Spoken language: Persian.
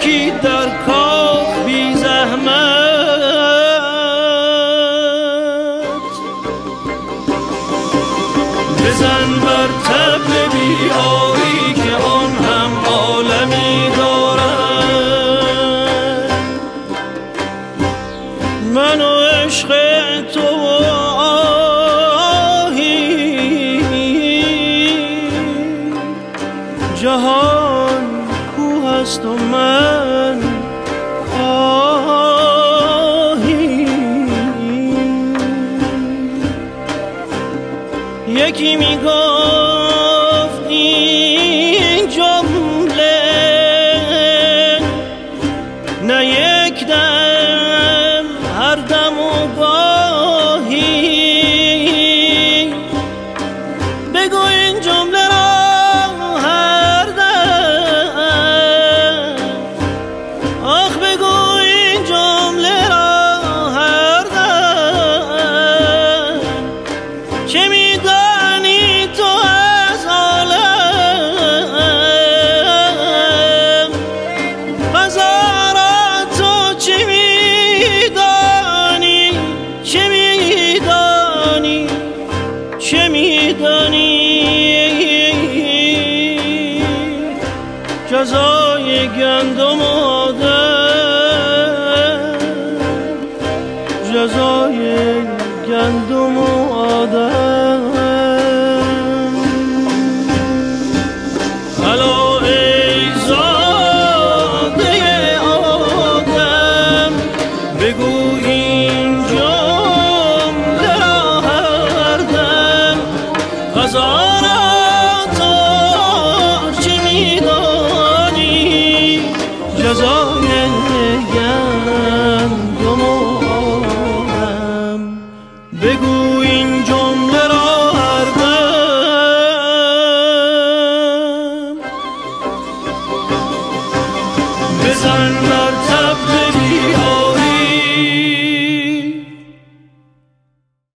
یکی در کاخ بی زحمت. بزن بر تبل بی آری که آن هم عالمی دارد. من و عشق تو آهی. جهان هست و من خواهی. یکی میگه غذای گندم آدم. غذای گندم آدم. حالا ای آدم بگو این